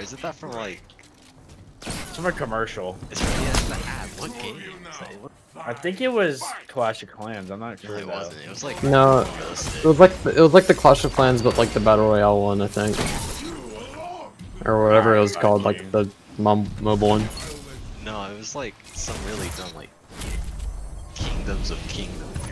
Is it that from like? It's from a commercial. It's from the ad. What game? I think it was Clash of Clans. I'm not sure it wasn't. It was like No. It was like the, it was like the Clash of Clans, but like the Battle Royale one, I think, or whatever it was called, like the mobile one. No, it was like some really dumb like Kingdoms of Kingdoms.